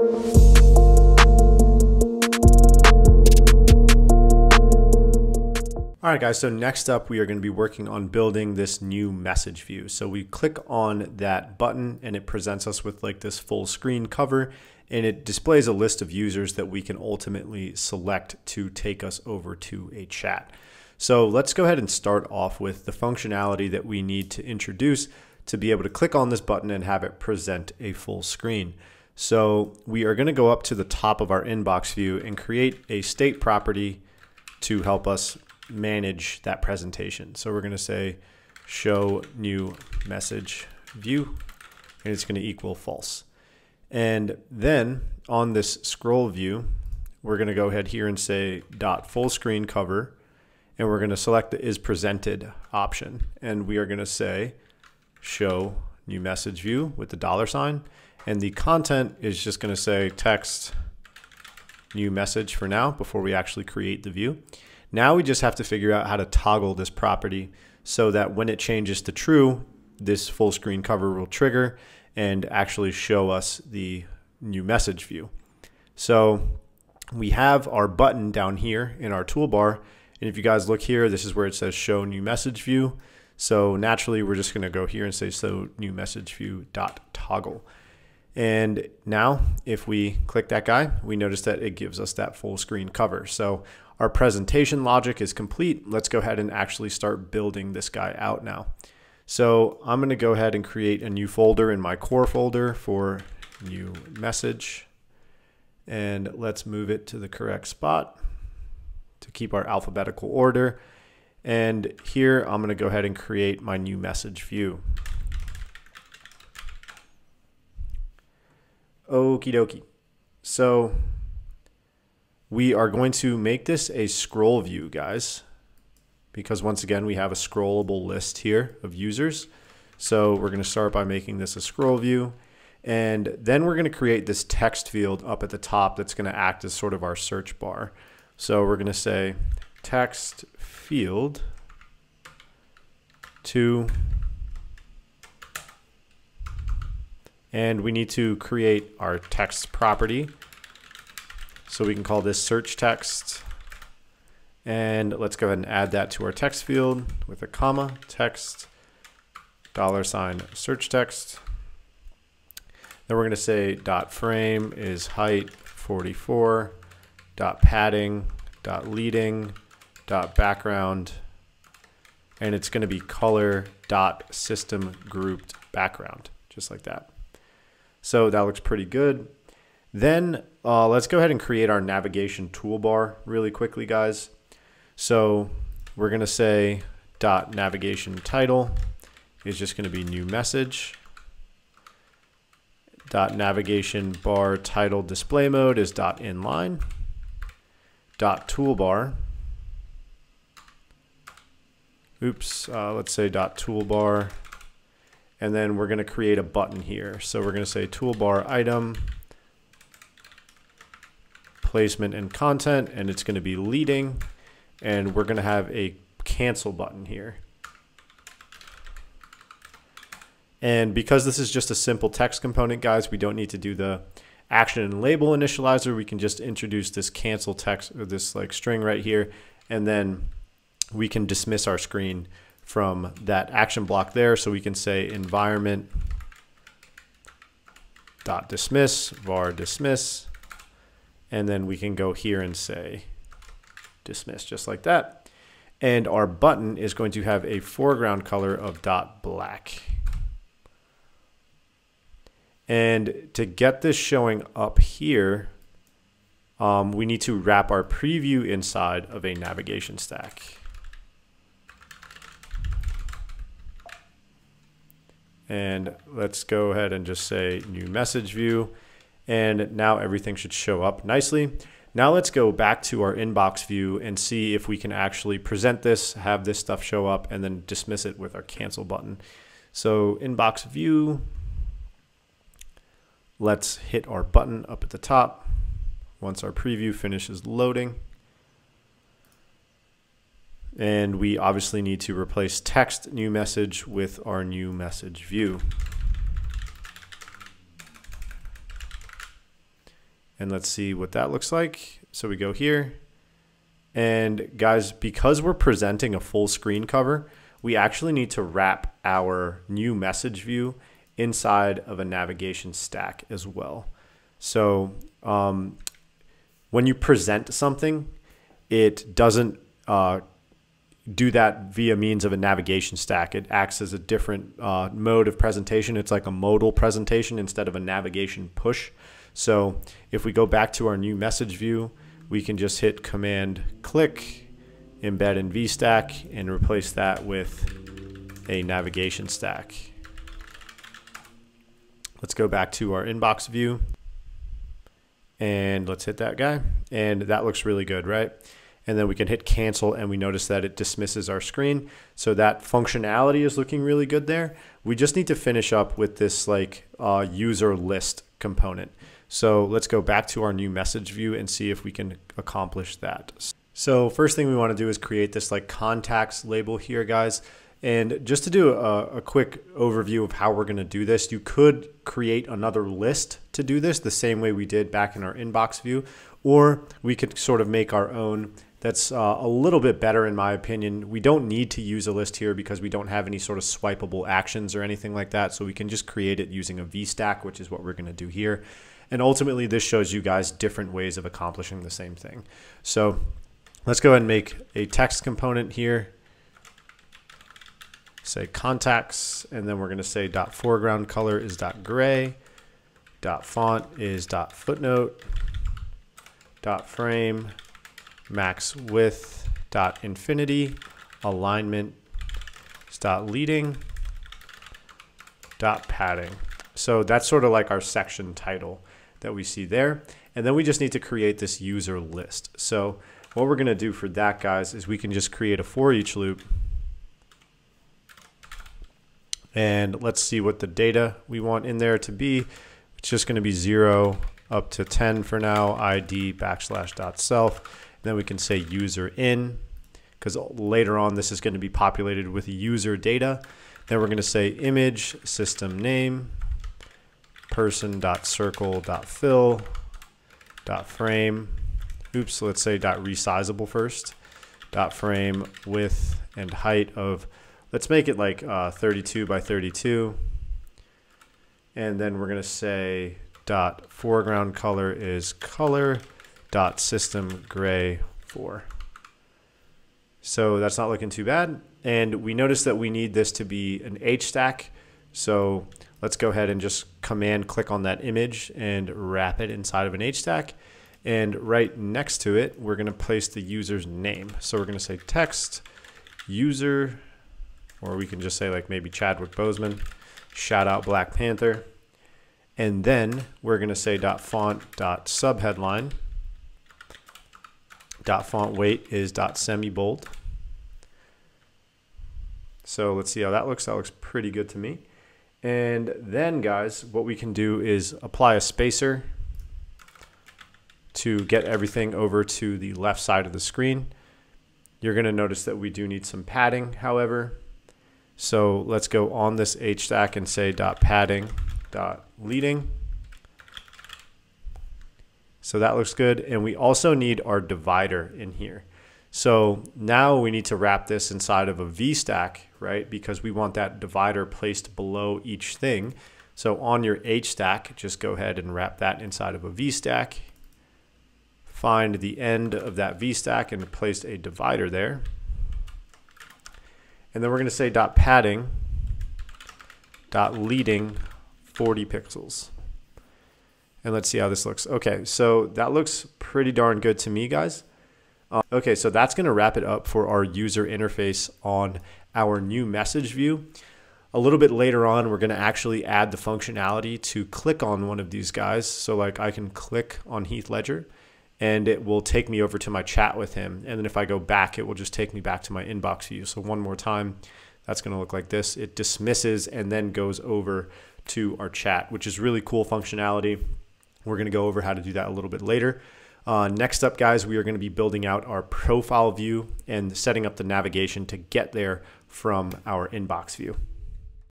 All right, guys, so next up, we are going to be working on building this new message view. So we click on that button and it presents us with like this full screen cover and it displays a list of users that we can ultimately select to take us over to a chat. So let's go ahead and start off with the functionality that we need to introduce to be able to click on this button and have it present a full screen. So we are going to go up to the top of our inbox view and create a state property to help us manage that presentation. So we're going to say show new message view and it's going to equal false. And then on this scroll view, we're going to go ahead here and say dot full screen cover and we're going to select the is presented option and we are going to say show new message view with the dollar sign and the content is just going to say text new message for now before we actually create the view. Now we just have to figure out how to toggle this property so that when it changes to true, this full screen cover will trigger and actually show us the new message view. So we have our button down here in our toolbar. And if you guys look here, this is where it says show new message view. So naturally, we're just going to go here and say so new message view dot toggle. And now if we click that guy, we notice that it gives us that full screen cover. So our presentation logic is complete. Let's go ahead and actually start building this guy out now. So I'm going to go ahead and create a new folder in my core folder for new message. And let's move it to the correct spot to keep our alphabetical order. And here I'm going to go ahead and create my new message view. Okie dokie. So we are going to make this a scroll view, guys, because once again, we have a scrollable list here of users. So we're going to start by making this a scroll view. And then we're going to create this text field up at the top that's going to act as sort of our search bar. So we're going to say text field to, and we need to create our text property so we can call this search text. And let's go ahead and add that to our text field with a comma, text, dollar sign, search text. Then we're going to say dot frame is height 44, dot padding, dot leading, dot background, and it's going to be color dot system grouped background, just like that. So that looks pretty good. Then uh, let's go ahead and create our navigation toolbar really quickly, guys. So we're going to say dot navigation title is just going to be new message. Dot navigation bar title display mode is dot inline. Dot toolbar. Oops, uh, let's say dot toolbar. And then we're going to create a button here. So we're going to say toolbar item placement and content, and it's going to be leading, and we're going to have a cancel button here. And because this is just a simple text component, guys, we don't need to do the action and label initializer. We can just introduce this cancel text or this like string right here, and then we can dismiss our screen from that action block there. So we can say environment dot dismiss var dismiss and then we can go here and say dismiss just like that. And our button is going to have a foreground color of dot black. And to get this showing up here, um, we need to wrap our preview inside of a navigation stack. And let's go ahead and just say new message view and now everything should show up nicely. Now let's go back to our inbox view and see if we can actually present this, have this stuff show up, and then dismiss it with our cancel button. So inbox view, let's hit our button up at the top once our preview finishes loading. And we obviously need to replace text new message with our new message view. And let's see what that looks like. So we go here. And guys, because we're presenting a full screen cover, we actually need to wrap our new message view inside of a navigation stack as well. So um, when you present something, it doesn't uh, do that via means of a navigation stack. It acts as a different uh, mode of presentation. It's like a modal presentation instead of a navigation push. So if we go back to our new message view, we can just hit command click, embed in VStack, and replace that with a navigation stack. Let's go back to our inbox view and let's hit that guy. And that looks really good, right? And then we can hit cancel and we notice that it dismisses our screen. So that functionality is looking really good there. We just need to finish up with this like uh, user list component. So let's go back to our new message view and see if we can accomplish that. So first thing we want to do is create this like contacts label here, guys. And just to do a, a quick overview of how we're going to do this, you could create another list to do this the same way we did back in our inbox view, or we could sort of make our own that's uh, a little bit better in my opinion. We don't need to use a list here because we don't have any sort of swipeable actions or anything like that. So we can just create it using a VStack, which is what we're going to do here. And ultimately, this shows you guys different ways of accomplishing the same thing. So let's go ahead and make a text component here. Say contacts, and then we're going to say dot foreground color is dot gray, dot font is dot footnote, dot frame, max width dot infinity, alignment dot leading, dot padding. So that's sort of like our section title that we see there. And then we just need to create this user list. So what we're going to do for that, guys, is we can just create a for each loop. And let's see what the data we want in there to be. It's just going to be 0 up to 10 for now, id backslash dot self. Then we can say user in, because later on this is going to be populated with user data. Then we're going to say image system name person dot circle dot fill dot frame. Oops let's say dot resizable first. Dot frame width and height of let's make it like uh, 32 by 32 and then we're going to say dot foreground color is color dot system gray 4 so that's not looking too bad and we notice that we need this to be an H stack so let's go ahead and just command click on that image and wrap it inside of an H stack. And right next to it, we're going to place the user's name. So we're going to say text user, or we can just say like maybe Chadwick Boseman, shout out Black Panther. And then we're going to say dot font dot subheadline. Dot font weight is dot semi bold. So let's see how that looks. That looks pretty good to me. And then guys, what we can do is apply a spacer to get everything over to the left side of the screen. You're gonna notice that we do need some padding, however. So let's go on this H stack and say dot padding dot leading. So that looks good. And we also need our divider in here. So now we need to wrap this inside of a V stack, right? Because we want that divider placed below each thing. So on your H stack, just go ahead and wrap that inside of a V stack. Find the end of that V stack and place a divider there. And then we're going to say dot padding dot leading 40 pixels. And let's see how this looks. Okay, so that looks pretty darn good to me, guys. Uh, okay, so that's going to wrap it up for our user interface on our new message view. A little bit later on, we're going to actually add the functionality to click on one of these guys. So like I can click on Heath Ledger and it will take me over to my chat with him. And then if I go back, it will just take me back to my inbox view. So one more time, that's going to look like this. It dismisses and then goes over to our chat, which is really cool functionality. We're going to go over how to do that a little bit later. Uh, next up, guys, we are going to be building out our profile view and setting up the navigation to get there from our inbox view.